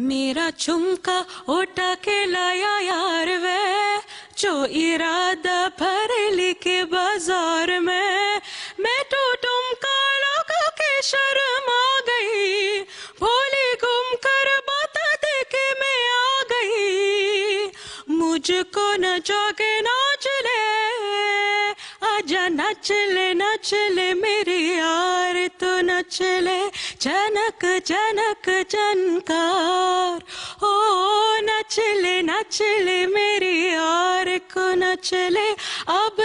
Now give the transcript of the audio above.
मेरा झुमका ओटा के लाया यार वे, जो इरादा भर लिखे बाज़ार में। मैं तो तुमका लगा के शर्म आ गई, भोली घूम कर बता दे के मैं आ गई। मुझको न जोगे नाच ले आजा नच ले नच ले, मेरी यार तो नच ले। जनक जनक जनकार। ओ नच ले मेरी यार को न चले। अब